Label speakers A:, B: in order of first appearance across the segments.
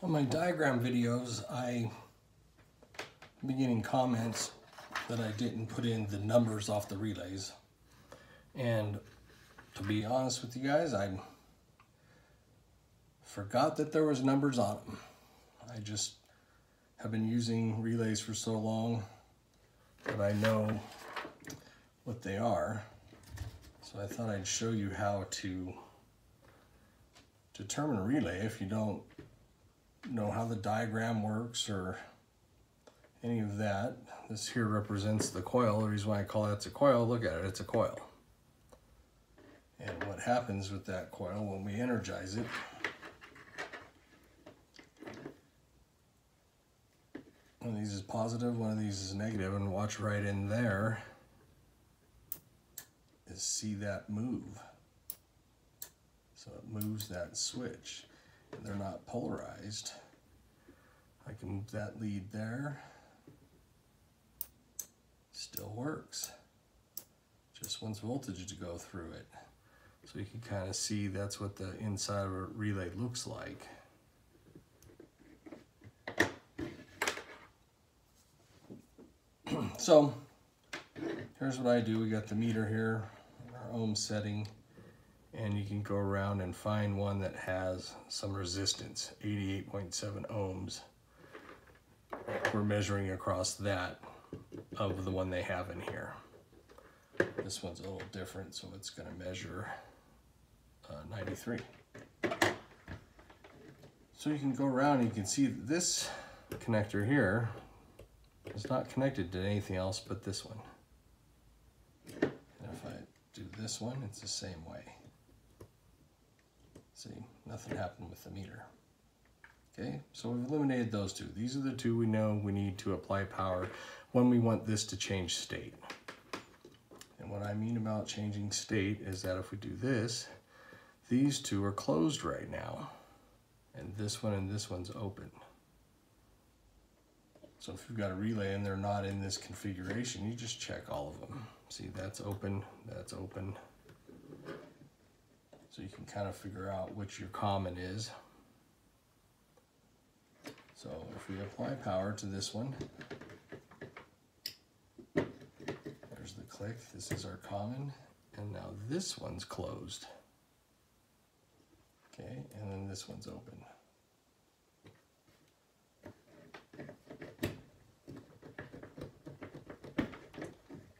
A: On my diagram videos, I getting comments that I didn't put in the numbers off the relays. And to be honest with you guys, I forgot that there was numbers on them. I just have been using relays for so long that I know what they are. So I thought I'd show you how to determine a relay if you don't know how the diagram works or any of that. This here represents the coil. The reason why I call that a coil, look at it, it's a coil. And what happens with that coil when we energize it, one of these is positive, one of these is negative, and watch right in there is see that move. So it moves that switch. They're not polarized. I can move that lead there. Still works. Just wants voltage to go through it. So you can kind of see that's what the inside of a relay looks like. so here's what I do. We got the meter here, our ohm setting, and you can go around and find one that has some resistance, 88.7 ohms. We're measuring across that of the one they have in here. This one's a little different, so it's going to measure uh, 93. So you can go around and you can see this connector here is not connected to anything else but this one. And if I do this one, it's the same way. See, nothing happened with the meter. Okay, so we've eliminated those two. These are the two we know we need to apply power when we want this to change state. And what I mean about changing state is that if we do this, these two are closed right now. And this one and this one's open. So if you've got a relay and they're not in this configuration, you just check all of them. See, that's open, that's open. So you can kind of figure out which your common is. So if we apply power to this one, there's the click, this is our common, and now this one's closed. Okay, and then this one's open.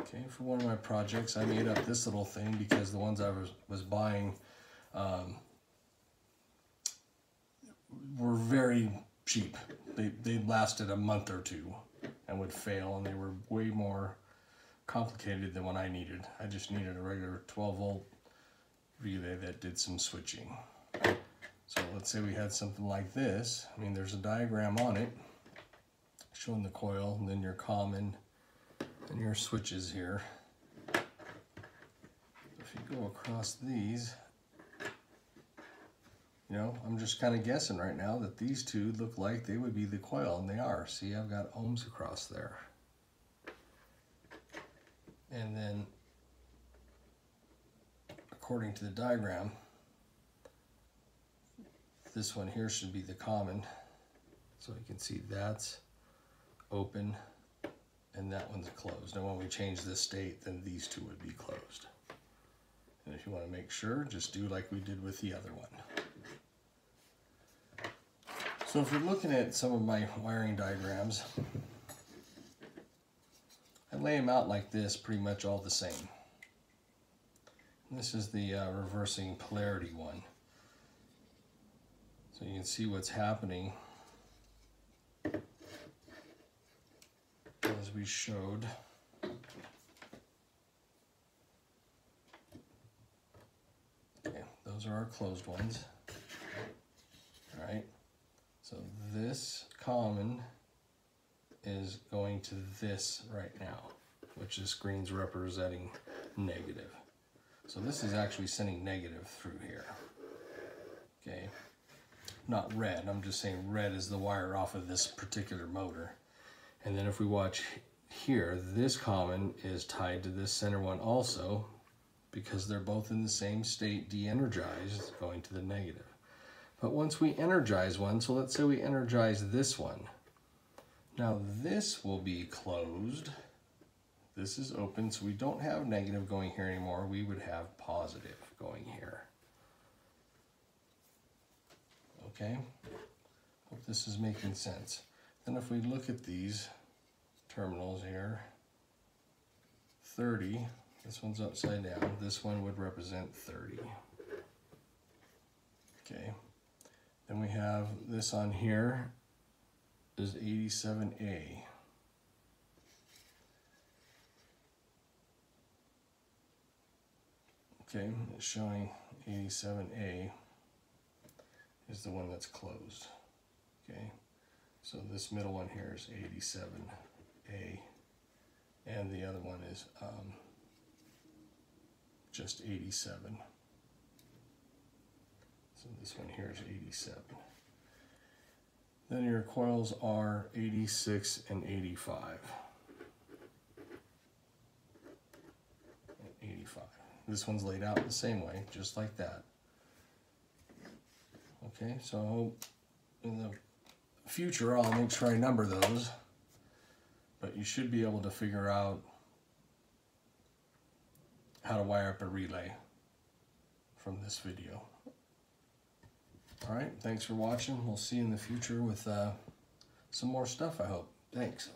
A: Okay, for one of my projects, I made up this little thing because the ones I was, was buying um, were very cheap. They, they lasted a month or two and would fail and they were way more complicated than what I needed. I just needed a regular 12 volt relay that did some switching. So let's say we had something like this. I mean, there's a diagram on it showing the coil and then your common and your switches here. If you go across these, you know, I'm just kind of guessing right now that these two look like they would be the coil, and they are. See, I've got ohms across there. And then, according to the diagram, this one here should be the common. So you can see that's open and that one's closed. And when we change this state, then these two would be closed. And if you want to make sure, just do like we did with the other one. So if you're looking at some of my wiring diagrams, I lay them out like this, pretty much all the same. This is the uh, reversing polarity one. So you can see what's happening as we showed. Okay, those are our closed ones. All right, so this common is going to this right now, which is green's representing negative. So this is actually sending negative through here. Okay, not red, I'm just saying red is the wire off of this particular motor. And then if we watch here, this common is tied to this center one also because they're both in the same state de-energized going to the negative. But once we energize one, so let's say we energize this one. Now this will be closed. This is open, so we don't have negative going here anymore. We would have positive going here. Okay, hope this is making sense. Then if we look at these terminals here, 30, this one's upside down, this one would represent 30. Okay, then we have this on here is 87A. Okay, it's showing 87A is the one that's closed. Okay, so this middle one here is 87A, and the other one is um, just 87. So this one here is 87. Then your coils are 86 and 85. And 85. This one's laid out the same way, just like that. Okay, so in the future, I'll make sure I number those, but you should be able to figure out how to wire up a relay from this video. All right, thanks for watching. We'll see you in the future with uh, some more stuff, I hope. Thanks.